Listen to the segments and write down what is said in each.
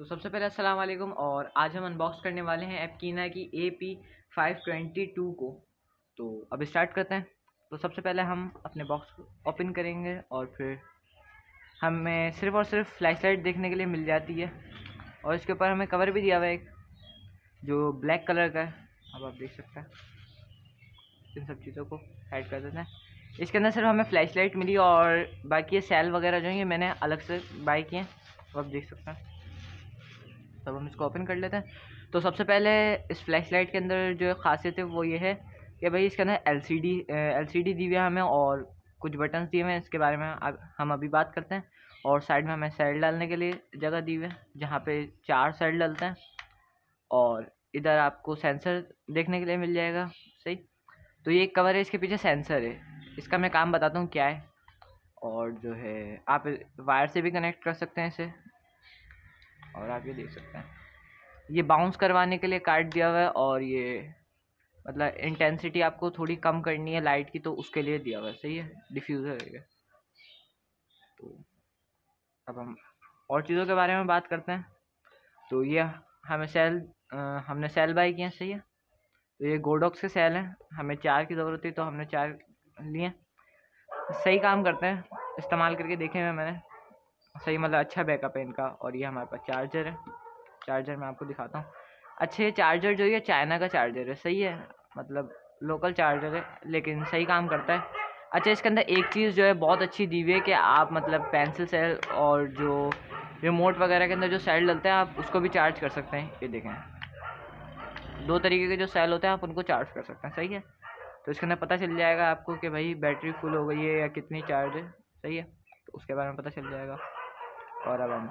तो सबसे पहले अस्सलाम वालेकुम और आज हम अनबॉक्स करने वाले हैं एपकीना की A P five twenty two को। तो अब स्टार्ट करते हैं। तो सबसे पहले हम अपने बॉक्स को ओपन करेंगे और फिर हमें सिर्फ़ और सिर्फ़ फ्लैश लाइट देखने के लिए मिल जाती है। और इसके ऊपर हमें कवर भी दिया हुआ है एक, जो ब्लैक कलर का है। अब आप देख सकते हैं। इन सब चीज़ों को ऐड कर देते हैं। इसके अंदर सिर्फ़ हमें फ्लैश लाइट मिली और बाकी ये सेल वगैरह जो है मैंने अलग से बाई किए हैं। तो आप देख सकते हैं। तब हम इसको ओपन कर लेते हैं। तो सबसे पहले इस फ्लैश लाइट के अंदर जो खासियत है वो ये है कि भाई इसके अंदर L C D L C D दी हुई है हमें और कुछ बटन्स दिए हुए हैं, इसके बारे में हम अभी बात करते हैं। और साइड में हमें सेल डालने के लिए जगह दी हुई है, जहाँ पे चार सेल डालते हैं। और इधर आपको सेंसर देखने के लिए मिल जाएगा, सही। तो ये कवर है, इसके पीछे सेंसर है। इसका मैं काम बताता हूँ क्या है। और जो है आप वायर से भी कनेक्ट कर सकते हैं इसे। और आप ये देख सकते हैं। ये बाउंस करवाने के लिए काट दिया हुआ है और ये मतलब इंटेंसिटी आपको थोड़ी कम करनी है लाइट की तो उसके लिए दिया हुआ है। सही है? डिफ्यूज़र है तो अब हम और चीज़ों के बारे में बात करते हैं। तो ये हमें सेल आ, हमने सेल बाई किए हैं सही है? तो ये गोडॉक्स के सेल हैं। हमें चार की ज़रूरत थी तो हमने चार लिए। सही काम करते हैं। इस्तेमाल करके देखे हुए मैंने। सही मतलब अच्छा बैकअप है इनका और ये हमारे पास चार्जर है। चार्जर मैं आपको दिखाता हूँ। अच्छे चार्जर जो ये चाइना का चार्जर है। सही है? मतलब लोकल चार्जर है, लेकिन सही काम करता है। अच्छा इसके अंदर एक चीज़ जो है, बहुत अच्छी दी हुई है कि आप मतलब पेंसिल सेल और जो रिमोट वगैरह के अंदर जो सेल डलते हैं, आप उसको भी चार्ज कर सकते हैं। ये देखें। दो तरीके के जो सेल होते हैं, आप उनको चार्ज कर सकते हैं। सही है? तो इसके अंदर पता चल जाएगा आपको कि भाई बैटरी फुल हो गई है या कितनी चार्ज है। सही है? तो उसके बारे में पता चल जाएगा। और अब हम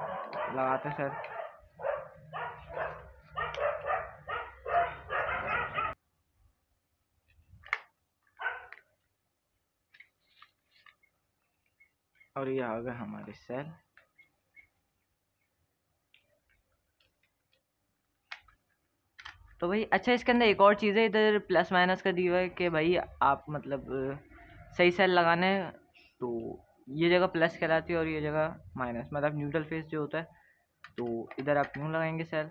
लगाते सर और ये आ गए हमारे सेल तो भाई अच्छा इसके अंदर एक और चीज़ है, इधर प्लस माइनस का दिया है कि भाई आप मतलब सही सेल लगाने तो ये जगह प्लस कहलाती है और ये जगह माइनस मतलब न्यूट्रल फेस जो होता है तो इधर आप क्यों लगाएँगे सेल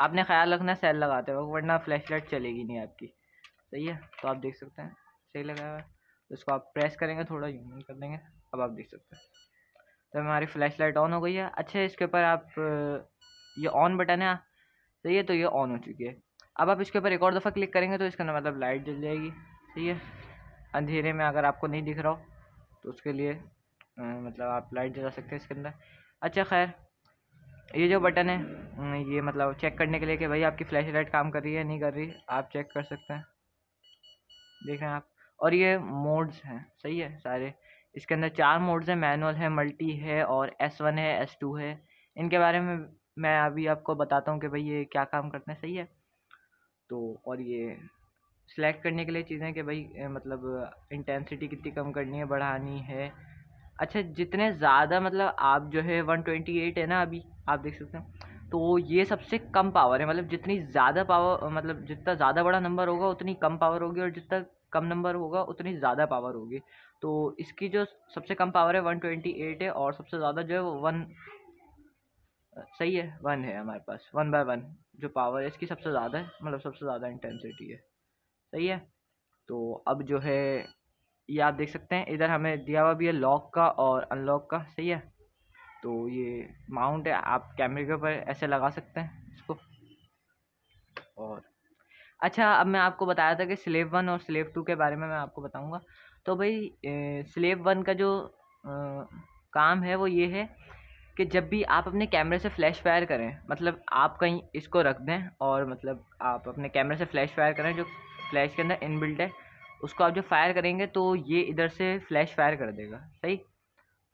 आपने ख्याल रखना सेल लगाते वक्त, वरना फ्लैश लाइट चलेगी नहीं आपकी। सही है? तो आप देख सकते हैं, सही लगाया हुआ है। तो इसको आप प्रेस करेंगे, थोड़ा यून कर देंगे, अब आप देख सकते हैं। तो हमारी फ्लैश लाइट ऑन हो गई है। अच्छा इसके ऊपर आप, ये ऑन बटन है सही है? तो ये ऑन हो चुकी है। अब आप इसके ऊपर एक और दफ़ा क्लिक करेंगे तो इसका मतलब लाइट जल जाएगी। सही है? अंधेरे में अगर आपको नहीं दिख रहा हो तो उसके लिए मतलब आप लाइट जला सकते हैं इसके अंदर। अच्छा खैर, ये जो बटन है ये मतलब चेक करने के लिए कि भाई आपकी फ्लैश लाइट काम कर रही है नहीं कर रही, आप चेक कर सकते हैं। देख रहे हैं आप। और ये मोड्स हैं, सही है सारे। इसके अंदर चार मोड्स हैं, मैनुअल है, मल्टी है और एस वन है, एस टू है। इनके बारे में मैं अभी आपको बताता हूँ कि भाई ये क्या काम करते हैं, सही है। तो और ये सिलेक्ट करने के लिए चीज़ें कि भाई मतलब इंटेंसिटी कितनी कम करनी है, बढ़ानी है। अच्छा जितने ज़्यादा मतलब आप जो है वन ट्वेंटी एट है ना अभी, आप देख सकते हैं तो ये सबसे कम पावर है। मतलब जितनी ज़्यादा पावर मतलब जितना ज़्यादा बड़ा नंबर होगा, उतनी कम पावर होगी और जितना कम नंबर होगा, उतनी ज़्यादा पावर होगी। तो इसकी जो सबसे कम पावर है वन ट्वेंटी एट है और सबसे ज़्यादा जो है वो वन सही है वन है हमारे पास वन बाय वन जो पावर है, इसकी सबसे ज़्यादा है मतलब सबसे ज़्यादा इंटेंसिटी है। सही है। तो अब जो है ये आप देख सकते हैं इधर हमें दिया हुआ भी है लॉक का और अनलॉक का सही है। तो ये माउंट है आप कैमरे के ऊपर ऐसे लगा सकते हैं इसको। और अच्छा अब मैं आपको बताया था कि स्लेव वन और स्लेव टू के बारे में मैं आपको बताऊँगा। तो भाई स्लेव वन का जो आ, काम है वो ये है कि जब भी आप अपने कैमरे से फ्लैश फायर करें मतलब आप कहीं इसको रख दें और मतलब आप अपने कैमरे से फ्लैश फायर करें जो फ्लैश के अंदर इनबिल्ट है, उसको आप जब फायर करेंगे तो ये इधर से फ्लैश फायर कर देगा, सही?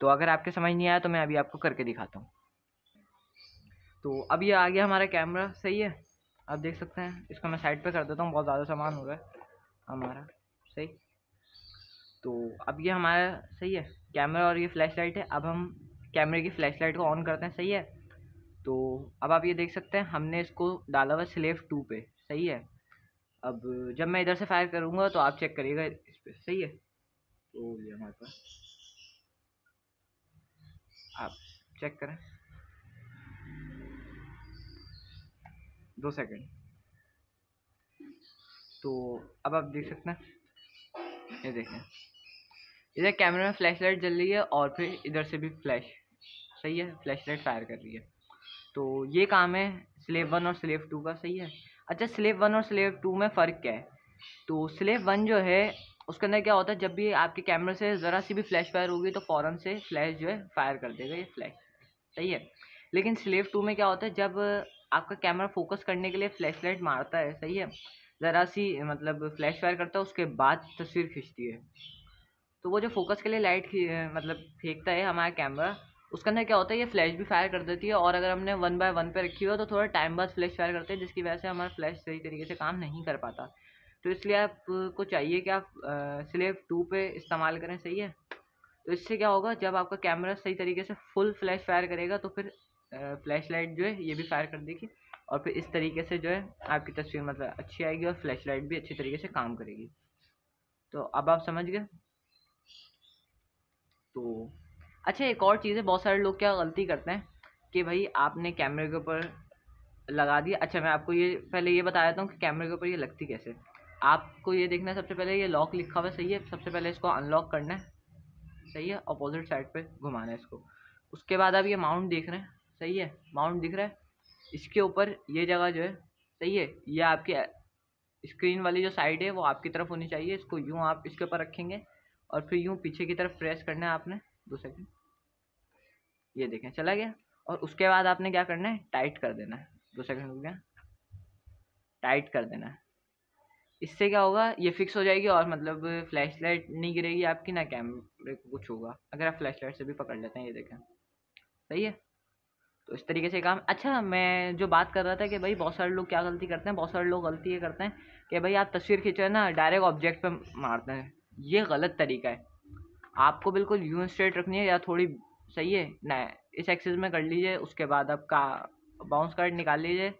तो अगर आपके समझ नहीं आया तो मैं अभी आपको करके दिखाता हूँ। तो अब ये आ गया हमारा कैमरा, सही है? आप देख सकते हैं, इसको मैं साइड पे कर देता हूँ, बहुत ज़्यादा सामान हो रहा है हमारा, सही? तो अब ये हमारा, सही है, कैमरा और ये फ्लैश लाइट है, अब हम कैमरे की फ्लैश लाइट को ऑन करते हैं, सही है? तो अब आप ये देख सकते हैं, हमने इसको डाला हुआ स्लेव टू पे, सही है? अब जब मैं इधर से फायर करूँगा तो आप चेक करिएगा इस पर सही है? तो ये हमारे पास। आप चेक करें। दो सेकंड तो अब आप देख सकते हैं। ये देखें। इधर कैमरे में फ्लैश लाइट जल रही है और फिर इधर से भी फ्लैश सही है? फ्लैश लाइट फायर कर रही है। तो ये काम है स्लेव वन और स्लेव टू का सही है? अच्छा स्लेव वन और स्लेव टू में फ़र्क क्या है? तो स्लेव वन जो है, उसके अंदर क्या होता है, जब भी आपके कैमरे से ज़रा सी भी फ्लैश फायर होगी तो फ़ौरन से फ्लैश जो है फायर कर देगा ये फ्लैश सही है? लेकिन स्लेव टू में क्या होता है, जब आपका कैमरा फोकस करने के लिए फ्लैश लाइट मारता है, सही है? ज़रा सी मतलब फ्लैश फायर करता है, उसके बाद तस्वीर खींचती है। तो वो जो फोकस के लिए लाइट मतलब फेंकता है हमारा कैमरा उसके अंदर क्या होता है, ये फ्लैश भी फायर कर देती है और अगर हमने वन बाय वन पे रखी हो तो थोड़ा टाइम बाद फ्लैश फायर करते हैं, जिसकी वजह से हमारा फ्लैश सही तरीके से काम नहीं कर पाता। तो इसलिए आपको चाहिए कि आप स्लेव टू पे इस्तेमाल करें, सही है? तो इससे क्या होगा, जब आपका कैमरा सही तरीके से फुल फ्लैश फायर करेगा तो फिर फ्लैश लाइट जो है, ये भी फायर कर देगी और फिर इस तरीके से जो है, आपकी तस्वीर मतलब अच्छी आएगी और फ्लैश लाइट भी अच्छी तरीके से काम करेगी। तो अब आप समझ गए? तो अच्छा एक और चीज़ है, बहुत सारे लोग क्या गलती करते हैं कि भाई आपने कैमरे के ऊपर लगा दिया। अच्छा मैं आपको ये, पहले ये बता देता हूँ कि कैमरे के ऊपर ये लगती कैसे। आपको ये देखना है, सबसे पहले ये लॉक लिखा हुआ सही है? सबसे पहले इसको अनलॉक करना है, सही है? अपोजिट साइड पे घुमाना है इसको। उसके बाद आप ये माउंट देख रहे हैं, सही है? माउंट दिख रहा है। इसके ऊपर ये जगह जो है, सही है? ये आपकी स्क्रीन वाली जो साइड है, वो आपकी तरफ़ होनी चाहिए। इसको यूँ आप, इसके ऊपर रखेंगे और फिर यूँ पीछे की तरफ़ प्रेस करना है आपने। दो सेकेंड। ये देखें, चला गया। और उसके बाद आपने क्या करना है? टाइट कर देना है। दो सेकेंड हो गया। टाइट कर देना है। इससे क्या होगा? ये फिक्स हो जाएगी और मतलब फ्लैश लाइट नहीं गिरेगी आपकी, ना कैमरे को कुछ होगा। अगर आप फ्लैश लाइट से भी पकड़ लेते हैं, ये देखें। सही है? तो इस तरीके से काम। अच्छा मैं जो बात कर रहा था कि भाई बहुत सारे लोग क्या गलती करते हैं, बहुत सारे लोग गलती ये करते हैं कि भाई आप तस्वीर खींचो ना, डायरेक्ट ऑब्जेक्ट पर मारते हैं। ये गलत तरीका है। आपको बिल्कुल यूँ स्ट्रेट रखनी है या थोड़ी सही है? ना, इस एक्सेस में कर लीजिए, उसके बाद आप का बाउंस कार्ड निकाल लीजिए,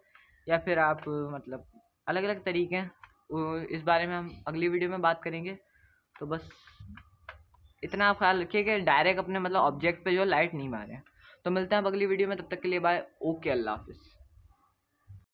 या फिर आप मतलब अलग अलग तरीके हैं। इस बारे में हम अगली वीडियो में बात करेंगे। तो बस, इतना आप ख्याल रखिए कि डायरेक्ट अपने मतलब ऑब्जेक्ट पे जो लाइट नहीं मारे। तो मिलते हैं अब अगली वीडियो में, तब तक के लिए बाय ओके अल्लाह हाफिज़।